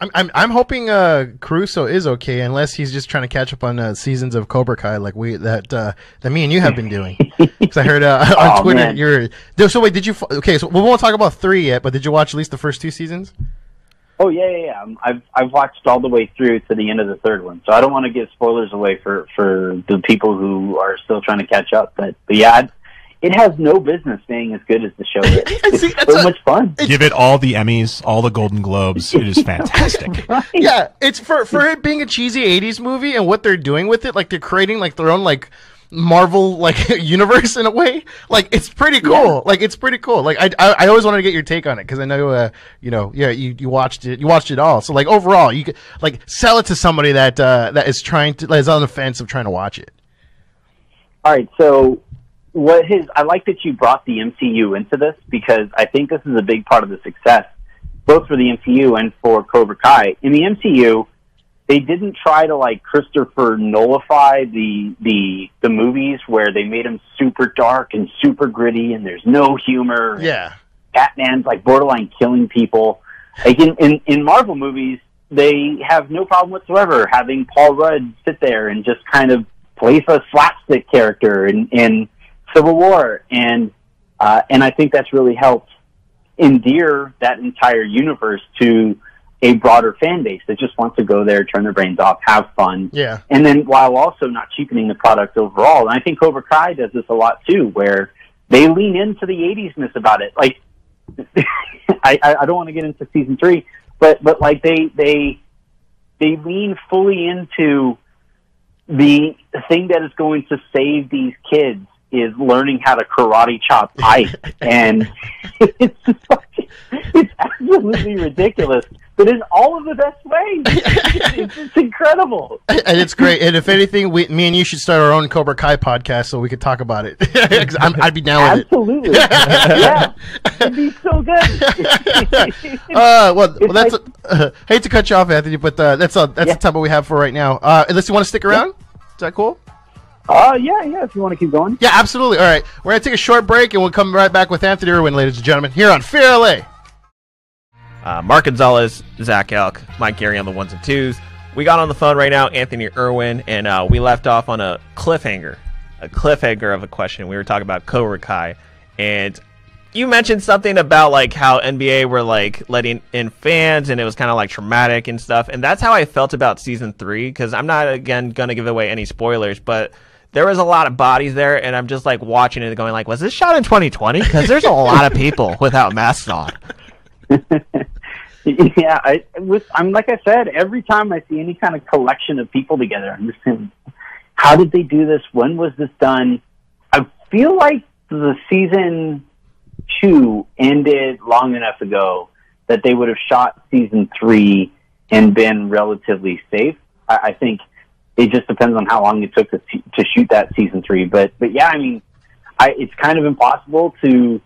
I'm I'm, I'm hoping uh, Caruso is okay, unless he's just trying to catch up on uh, seasons of Cobra Kai, like we that uh, that me and you have been doing. Because I heard uh, on Oh, Twitter man. you're. So wait, did you? Okay, so we won't talk about three yet, but did you watch at least the first two seasons? Oh yeah, yeah, yeah. Um, I've I've watched all the way through to the end of the third one, so I don't want to give spoilers away for for the people who are still trying to catch up. But but yeah, I'd- it has no business being as good as the show is. It's See, that's so a- much fun. Give it all the Emmys, all the Golden Globes. It is fantastic. Right. Yeah, it's for for it being a cheesy '80s movie and what they're doing with it. Like they're creating like their own like Marvel like universe in a way. Like it's pretty cool. Yeah. Like it's pretty cool. Like I, I I always wanted to get your take on it because I know uh you know yeah you, you watched it you watched it all. So like overall you could like sell it to somebody that uh that is trying to that is on the fence of trying to watch it. All right, so what his I like that you brought the MCU into this because I think this is a big part of the success, both for the MCU and for Cobra Kai. In the MCU, they didn't try to like Christopher Nolanify the the the movies where they made them super dark and super gritty and there's no humor. Yeah. Batman's like borderline killing people. Like in, in, in Marvel movies, they have no problem whatsoever having Paul Rudd sit there and just kind of play a slapstick character and in Civil War, and uh, and I think that's really helped endear that entire universe to a broader fan base that just wants to go there, turn their brains off, have fun, Yeah. and then while also not cheapening the product overall. And I think Cobra Kai does this a lot too, where they lean into the 80s-ness about it. Like, I, I don't want to get into season three, but but like they they they lean fully into the thing that is going to save these kids learning how to karate chop ice, and it's just like, it's absolutely ridiculous, but in all of the best ways. It's, it's incredible. and it's great. And if anything, we, me and you should start our own Cobra Kai podcast so we could talk about it. I'm, I'd be down with it. Absolutely, yeah, it'd be so good. Uh, well, well that's like- uh, hate to cut you off, Anthony, but uh, that's uh, that's Yeah. the time we have for right now. Uh, unless you want to stick around, is that cool? Uh, yeah, yeah. If you want to keep going. Yeah, absolutely. All right, we're gonna take a short break, and we'll come right back with Anthony Irwin, ladies and gentlemen, here on Fear LA. uh, Mark Gonzales, Zac Elk, Mike Gary on the ones and twos. We got on the phone right now, Anthony Irwin, and uh, we left off on a cliffhanger, a cliffhanger of a question. We were talking about Cobra Kai, and you mentioned something about like how NBA were like letting in fans, and it was kind of like traumatic and stuff. And that's how I felt about season three, because I'm not again gonna give away any spoilers, but. There was a lot of bodies there, and I'm just like watching it, going like, "Was this shot in 2020?" Because there's a lot of people without masks on. yeah, I with I'm like I said, every time I see any kind of collection of people together, I'm just thinking, how did they do this? When was this done? I feel like the season two ended long enough ago that they would have shot season three and been relatively safe. I, I think it just depends on how long it took to to shoot that season three. But but yeah, I mean, I it's kind of impossible to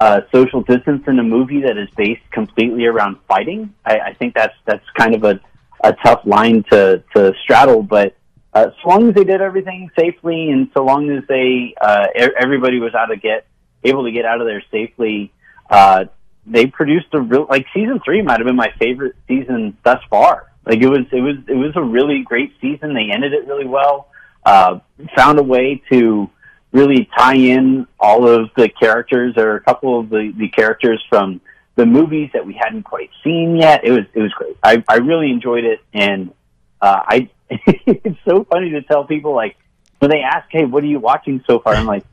uh, social distance in a movie that is based completely around fighting. I, I think that's that's kind of a, a tough line to, to straddle. But uh, so long as they did everything safely, and so long as they uh, everybody was out to get able to get out of there safely, uh, they produced a real like season three might have been my favorite season thus far. Like it was it was it was a really great season. They ended it really well. Uh, found a way to really tie in all of the characters or a couple of the, the characters from the movies that we hadn't quite seen yet. It was it was great. I, I really enjoyed it, and uh, I it's so funny to tell people like when they ask, "Hey, what are you watching so far?" I'm like,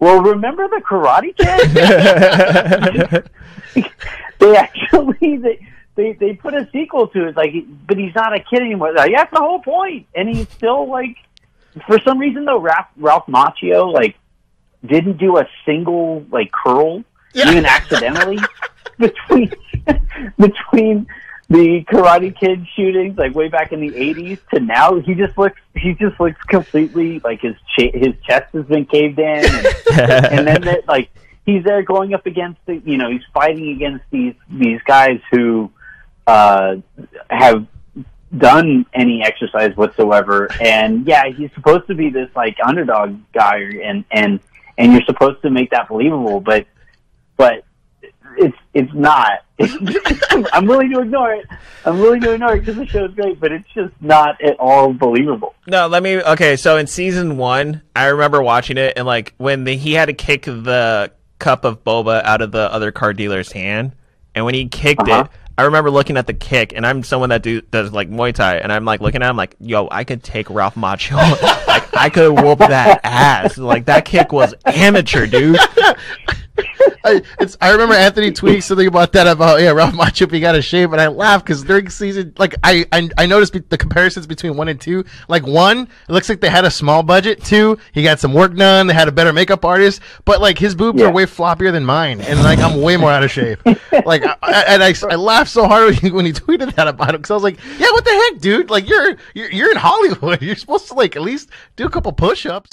"Well, remember the Karate Kid?" they actually they. They, they put a sequel to it, like, but he's not a kid anymore. Like, that's the whole point. and he's still like for some reason though Ralph, Ralph Macchio like didn't do a single like curl even accidentally between between the Karate Kid shootings like way back in the 80s to now he just looks he just looks completely like his cha- his chest has been caved in and, and then that like he's there going up against the you know he's fighting against these these guys who uh have done any exercise whatsoever. And yeah, he's supposed to be this like underdog guy, and and and you're supposed to make that believable. But but it's it's not. I'm willing to ignore it. I'm willing to ignore it because the show's great, but it's just not at all believable. No, let me. Okay, so in season one, I remember watching it, and like when the, he had to kick the cup of boba out of the other car dealer's hand, and when he kicked Uh-huh. it, I remember looking at the kick, and I'm someone that do does like Muay Thai, and I'm like looking at him like, yo, I could take Ralph Macchio, like I could whoop that ass. Like that kick was amateur, dude. I, it's, I remember Anthony tweeting something about that about yeah Ralph Macchio he got a shape and I laughed because during season like I, I I noticed the comparisons between one and two. Like one it looks like they had a small budget. Two he got some work done they had a better makeup artist. But like his boobs Yeah. are way floppier than mine and like I'm way more out of shape. Like I, I, and I, I laughed so hard when he, when he tweeted that about it because I was like yeah what the heck dude? Like you're you're, you're in Hollywood. You're supposed to like at least do a couple push ups.